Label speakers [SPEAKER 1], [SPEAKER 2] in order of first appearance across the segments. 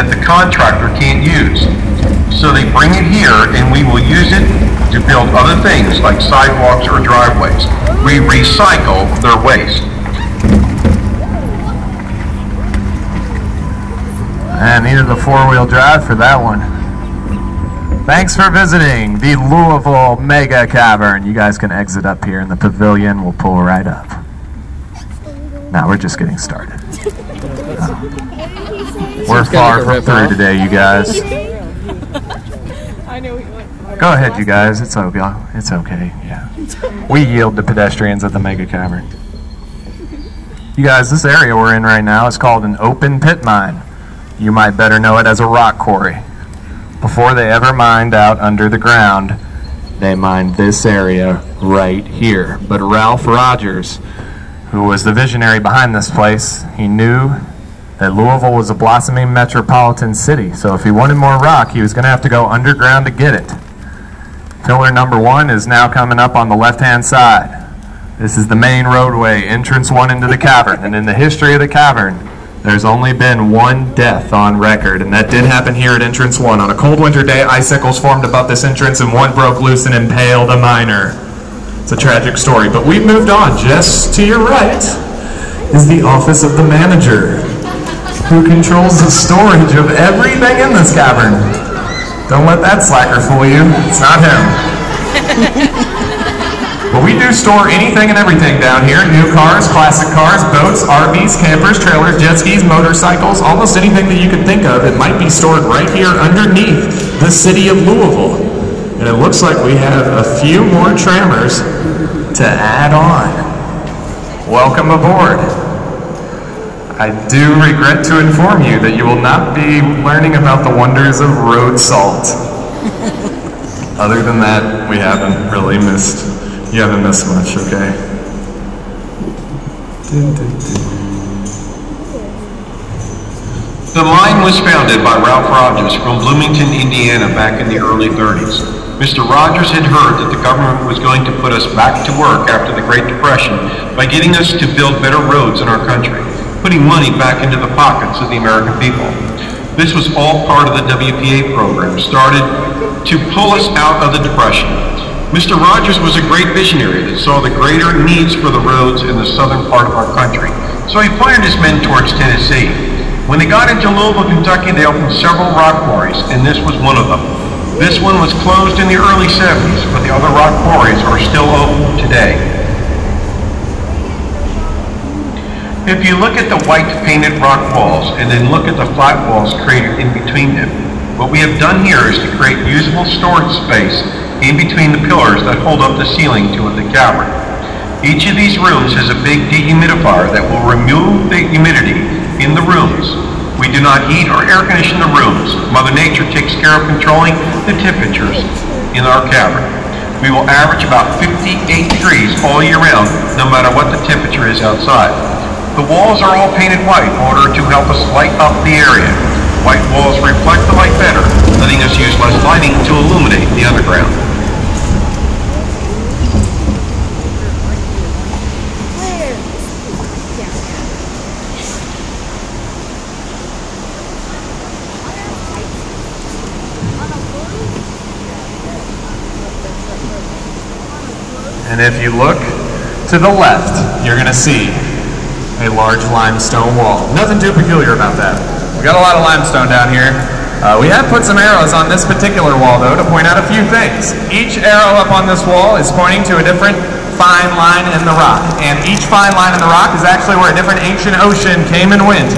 [SPEAKER 1] that the contractor can't use. So they bring it here and we will use it to build other things like sidewalks or driveways. We recycle their waste.
[SPEAKER 2] And needed the four-wheel drive for that one. Thanks for visiting the Louisville Mega Cavern. You guys can exit up here in the pavilion. We'll pull right up. Now we're just getting started. Uh, we're far from through today, you guys. Go ahead, you guys. It's okay. It's okay. Yeah. We yield to pedestrians at the Mega Cavern. You guys, this area we're in right now is called an open pit mine. You might better know it as a rock quarry. Before they ever mined out under the ground, they mined this area right here. But Ralph Rogers, who was the visionary behind this place, he knew that Louisville was a blossoming metropolitan city. So if he wanted more rock, he was going to have to go underground to get it. Pillar number one is now coming up on the left-hand side. This is the main roadway, entrance one into the cavern. And in the history of the cavern, there's only been one death on record, and that did happen here at entrance one. On a cold winter day, icicles formed above this entrance, and one broke loose and impaled a miner. It's a tragic story, but we've moved on. Just to your right is the office of the manager, who controls the storage of everything in this cavern. Don't let that slacker fool you. It's not him. But we do store anything and everything down here. New cars, classic cars, boats, RVs, campers, trailers, jet skis, motorcycles, almost anything that you could think of. It might be stored right here underneath the city of Louisville. And it looks like we have a few more trammers to add on. Welcome aboard. I do regret to inform you that you will not be learning about the wonders of road salt. Other than that, we haven't really missed you haven't missed much, okay?
[SPEAKER 1] The mine was founded by Ralph Rogers from Bloomington, Indiana back in the early 30s. Mr. Rogers had heard that the government was going to put us back to work after the Great Depression by getting us to build better roads in our country, putting money back into the pockets of the American people. This was all part of the WPA program, started to pull us out of the Depression Mr. Rogers was a great visionary that saw the greater needs for the roads in the southern part of our country. So he pointed his men towards Tennessee. When they got into Louisville, Kentucky, they opened several rock quarries, and this was one of them. This one was closed in the early 70s, but the other rock quarries are still open today. If you look at the white painted rock walls and then look at the flat walls created in between them, what we have done here is to create usable storage space in between the pillars that hold up the ceiling to the cavern. Each of these rooms has a big dehumidifier that will remove the humidity in the rooms. We do not heat or air condition the rooms. Mother Nature takes care of controlling the temperatures in our cavern. We will average about 58 degrees all year round, no matter what the temperature is outside. The walls are all painted white in order to help us light up the area. White walls reflect the light better, letting us use less lighting to illuminate the underground.
[SPEAKER 2] And if you look to the left, you're going to see a large limestone wall. Nothing too peculiar about that. We got a lot of limestone down here. Uh, we have put some arrows on this particular wall, though, to point out a few things. Each arrow up on this wall is pointing to a different fine line in the rock. And each fine line in the rock is actually where a different ancient ocean came and went,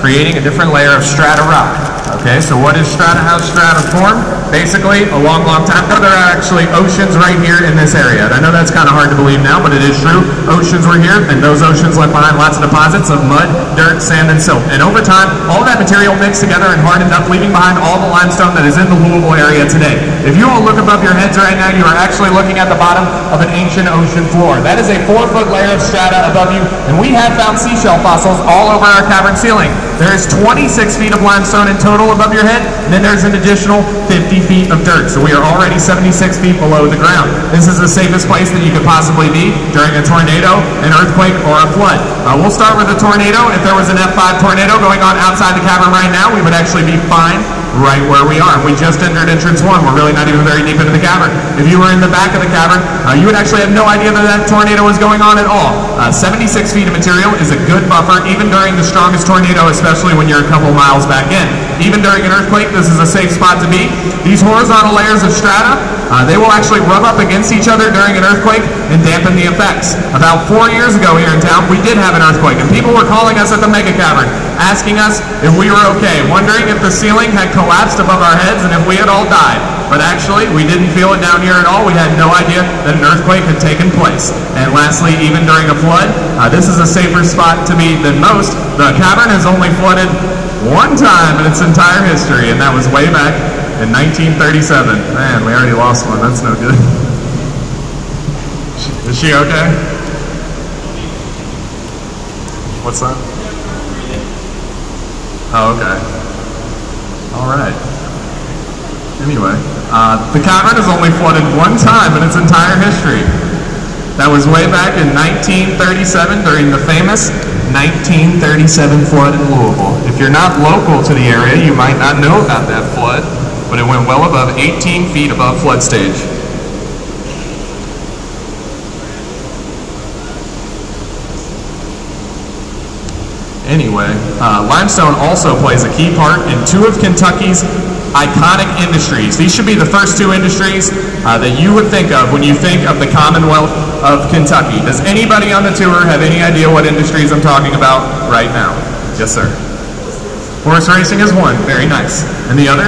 [SPEAKER 2] creating a different layer of strata rock. Okay, so what is strata? How strata form? Basically, a long, long time ago, there are actually oceans right here in this area. And I know that's kind of hard to believe now, but it is true. Oceans were here, and those oceans left behind lots of deposits of mud, dirt, sand, and silt. And over time, all that material mixed together and hardened up, leaving behind all the limestone that is in the Louisville area today. If you all look above your heads right now, you are actually looking at the bottom of an ancient ocean floor. That is a four-foot layer of strata above you, and we have found seashell fossils all over our cavern ceiling. There is 26 feet of limestone in total total above your head. Then there's an additional 50 feet of dirt. So we are already 76 feet below the ground. This is the safest place that you could possibly be during a tornado, an earthquake, or a flood. Uh, we'll start with a tornado. If there was an F5 tornado going on outside the cavern right now, we would actually be fine right where we are. We just entered entrance one. We're really not even very deep into the cavern. If you were in the back of the cavern, uh, you would actually have no idea that that tornado was going on at all. Uh, 76 feet of material is a good buffer, even during the strongest tornado, especially when you're a couple miles back in. Even during an earthquake, this is a safe spot to be. These horizontal layers of strata, uh, they will actually rub up against each other during an earthquake and dampen the effects. About four years ago here in town, we did have an earthquake, and people were calling us at the Mega Cavern, asking us if we were okay, wondering if the ceiling had collapsed above our heads and if we had all died. But actually, we didn't feel it down here at all. We had no idea that an earthquake had taken place. And lastly, even during a flood, uh, this is a safer spot to be than most. The cavern has only flooded one time in its entire history, and that was way back in 1937. Man, we already lost one. That's no good. Is she okay? What's that? Oh, okay. All right. Anyway, uh, the cavern has only flooded one time in its entire history. That was way back in 1937 during the famous 1937 flood in Louisville. If you're not local to the area, you might not know about that flood, but it went well above 18 feet above flood stage. Anyway, uh, limestone also plays a key part in two of Kentucky's iconic industries. These should be the first two industries uh, that you would think of when you think of the Commonwealth of Kentucky. Does anybody on the tour have any idea what industries I'm talking about right now? Yes, sir. Horse racing is one. Very nice. And the other?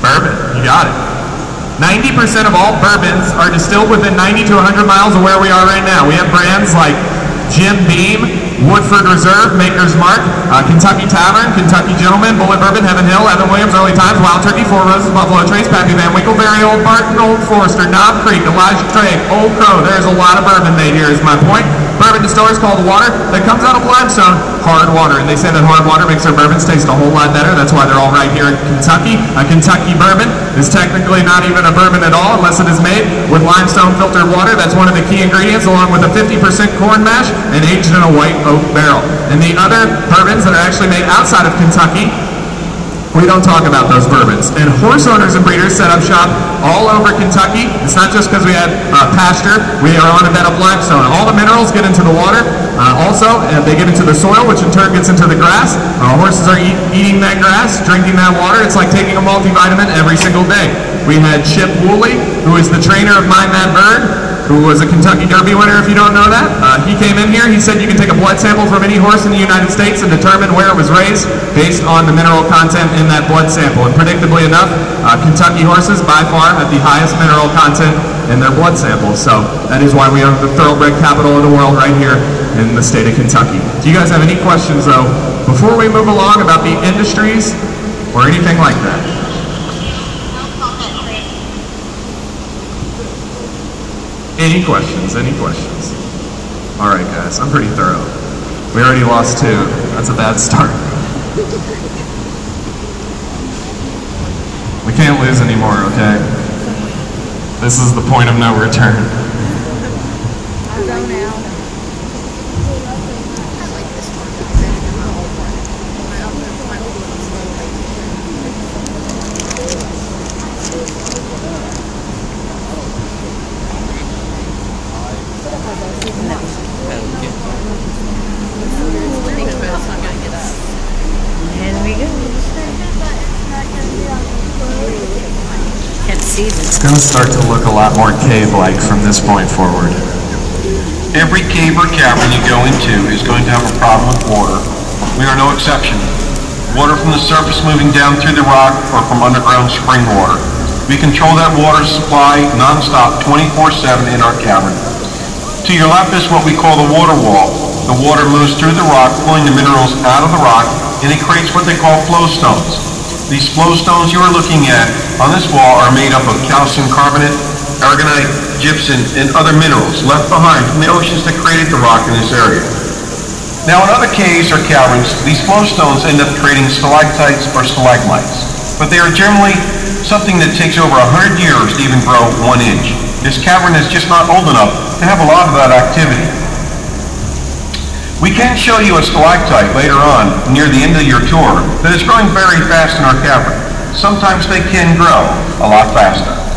[SPEAKER 2] Bourbon. You got it. 90% of all bourbons are distilled within 90 to 100 miles of where we are right now. We have brands like Jim Beam, Woodford Reserve, Maker's Mark, uh, Kentucky Tavern, Kentucky Gentleman, Bulleit Bourbon, Heaven Hill, Evan Williams, Early Times, Wild Turkey, Four Roses, Buffalo Trace, Pappy Van Winkle, Very Old Barton, Old Forester, Knob Creek, Elijah Craig, Old Crow. There's a lot of bourbon made here is my point. Bourbon distillers call the water that comes out of limestone hard water. And they say that hard water makes their bourbons taste a whole lot better. That's why they're all right here in Kentucky. A Kentucky bourbon is technically not even a bourbon at all unless it is made with limestone filtered water. That's one of the key ingredients along with a 50% corn mash and aged in a white oak barrel. And the other bourbons that are actually made outside of Kentucky we don't talk about those bourbons. And horse owners and breeders set up shop all over Kentucky. It's not just because we have uh, pasture. We are on a bed of limestone. All the minerals get into the water. Uh, also, uh, they get into the soil, which in turn gets into the grass. Uh, horses are eat, eating that grass, drinking that water. It's like taking a multivitamin every single day. We had Chip Woolley, who is the trainer of Mine That Bird who was a Kentucky Derby winner, if you don't know that. Uh, he came in here, he said you can take a blood sample from any horse in the United States and determine where it was raised based on the mineral content in that blood sample. And predictably enough, uh, Kentucky horses by far have the highest mineral content in their blood samples. So that is why we have the thoroughbred capital of the world right here in the state of Kentucky. Do you guys have any questions, though, before we move along about the industries or anything like that? Any questions? Any questions? All right, guys, I'm pretty thorough. We already lost two. That's a bad start. We can't lose anymore, okay? This is the point of no return. It's going to start to look a lot more cave-like from this point forward.
[SPEAKER 1] Every cave or cavern you go into is going to have a problem with water. We are no exception. Water from the surface moving down through the rock or from underground spring water. We control that water supply nonstop 24-7 in our cavern. To your left is what we call the water wall. The water moves through the rock, pulling the minerals out of the rock, and it creates what they call flow stones. These flowstones you are looking at on this wall are made up of calcium carbonate, aragonite, gypsum, and other minerals left behind from the oceans that created the rock in this area. Now, in other caves or caverns, these flowstones end up creating stalactites or stalagmites, but they are generally something that takes over 100 years to even grow one inch. This cavern is just not old enough to have a lot of that activity. We can show you a stalactite later on, near the end of your tour, that is growing very fast in our cavern. Sometimes they can grow a lot faster.